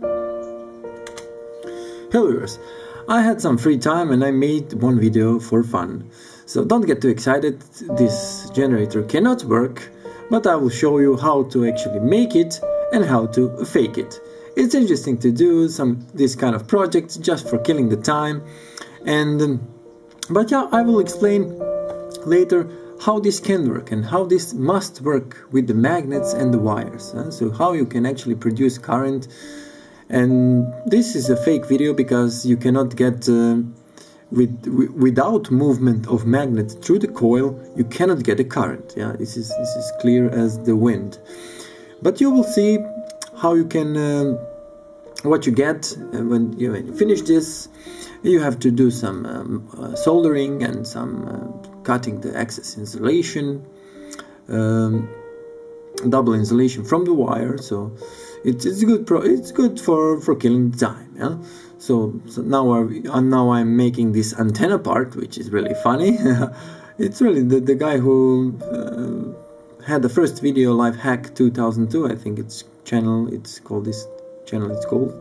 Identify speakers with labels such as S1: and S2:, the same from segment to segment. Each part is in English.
S1: Hello viewers, I had some free time and I made one video for fun. So don't get too excited, this generator cannot work, but I will show you how to actually make it and how to fake it. It's interesting to do some this kind of projects just for killing the time and um, but yeah I will explain later how this can work and how this must work with the magnets and the wires. So how you can actually produce current and this is a fake video because you cannot get uh, with, without movement of magnet through the coil you cannot get a current. Yeah this is this is clear as the wind. But you will see how you can uh, what you get when you, when you finish this. You have to do some um, uh, soldering and some uh, cutting the excess insulation. Um, double insulation from the wire so it's, it's good pro it's good for for killing time yeah? So, so now I, now I'm making this antenna part which is really funny. It's really the, the guy who uh, had the first video life hack 2002 I think it's channel it's called this channel it's called.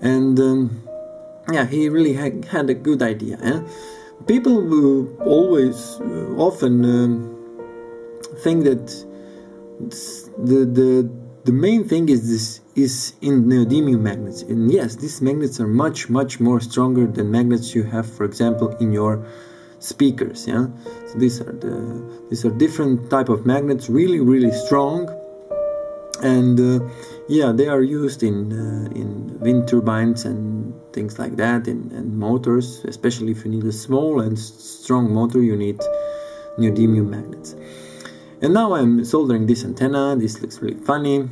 S1: And um, yeah he really had, had a good idea yeah? people will always uh, often um, think that the the the main thing is this is in neodymium magnets. And yes these magnets are much much more stronger than magnets you have for example in your speakers yeah? So these are the these are different type of magnets really really strong. And uh, yeah they are used in uh, in wind turbines and things like that and, and motors especially if you need a small and strong motor you need neodymium magnets and now I'm soldering this antenna this looks really funny.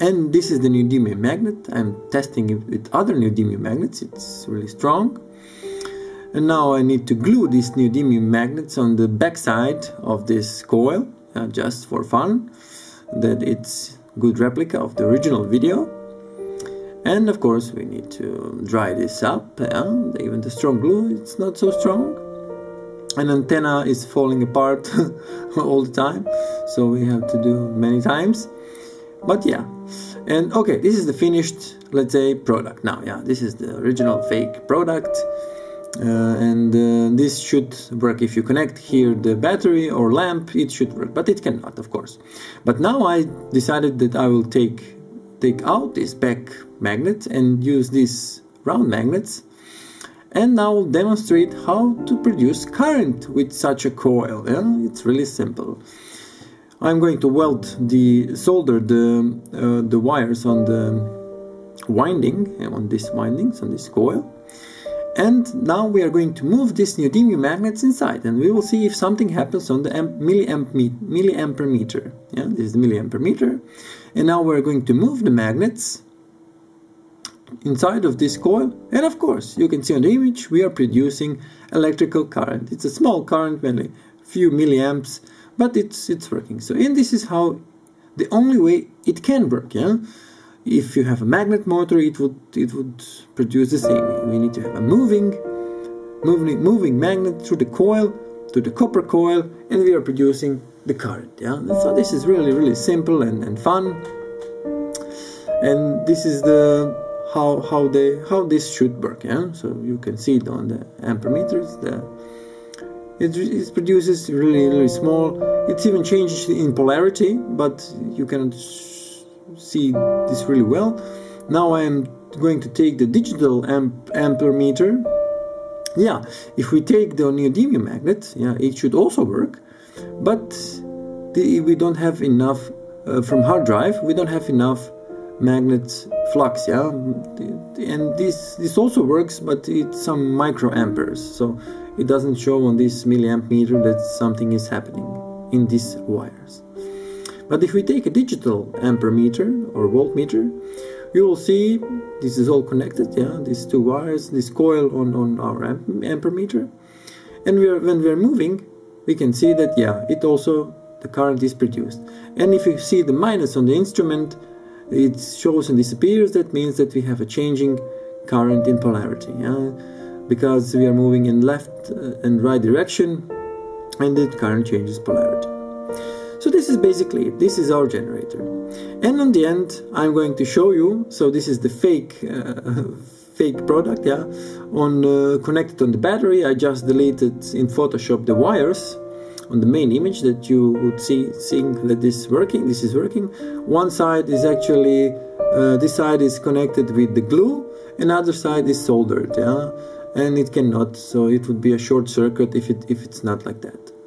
S1: And this is the neodymium magnet. I'm testing it with other neodymium magnets. It's really strong. And now I need to glue these neodymium magnets on the backside of this coil uh, just for fun that it's good replica of the original video. And of course we need to dry this up and even the strong glue it's not so strong an antenna is falling apart all the time so we have to do many times. But yeah. And okay this is the finished let's say product. Now yeah this is the original fake product. Uh, and uh, this should work if you connect here the battery or lamp it should work but it cannot of course. But now I decided that I will take take out this back magnet and use these round magnets and now I'll demonstrate how to produce current with such a coil yeah? it's really simple I'm going to weld the solder the uh, the wires on the winding on these windings on this coil and now we are going to move these neodymium magnets inside and we will see if something happens on the amp, milliamp, milliampere meter. Yeah, this is the milliampere meter. And now we're going to move the magnets inside of this coil and of course you can see on the image we are producing electrical current. It's a small current, only few milliamps, but it's it's working. So and this is how the only way it can work, yeah? if you have a magnet motor it would it would produce the same we need to have a moving moving moving magnet through the coil to the copper coil and we are producing the current yeah so this is really really simple and, and fun and this is the how how they how this should work yeah so you can see it on the amperemeters the it, it produces really really small it's even changed in polarity but you can see this really well. Now I am going to take the digital amp amperemeter. Yeah, if we take the neodymium magnet, yeah, it should also work, but the, we don't have enough uh, from hard drive. We don't have enough magnet flux, yeah, and this this also works, but it's some microamperes, so it doesn't show on this milliamp meter that something is happening in these wires. But if we take a digital amperemeter or voltmeter, you will see this is all connected, yeah, these two wires, this coil on, on our amp amperemeter. And we are, when we are moving, we can see that, yeah, it also, the current is produced. And if you see the minus on the instrument, it shows and disappears, that means that we have a changing current in polarity, yeah, because we are moving in left uh, and right direction, and the current changes polarity. So this is basically it. This is our generator. And on the end, I'm going to show you. So this is the fake, uh, fake product, yeah. On uh, connected on the battery, I just deleted in Photoshop the wires on the main image that you would see, seeing that this is working. This is working. One side is actually uh, this side is connected with the glue, another side is soldered, yeah, and it cannot. So it would be a short circuit if it if it's not like that.